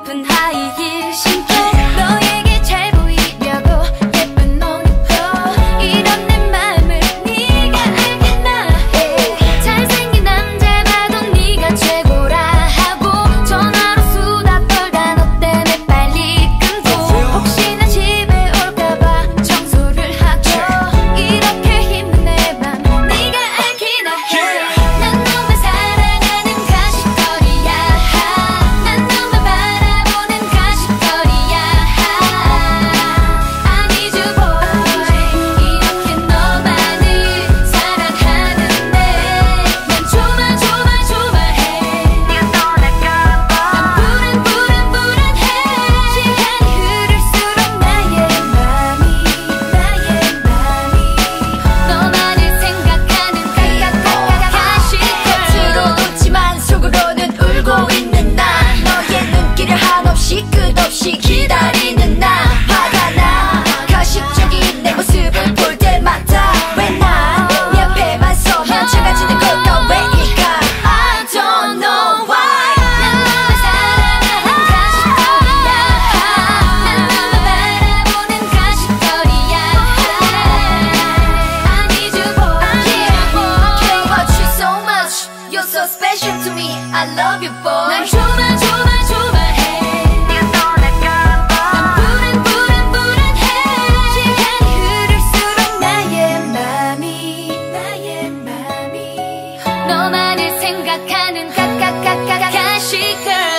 아픈 생각하는 가가가가가시걸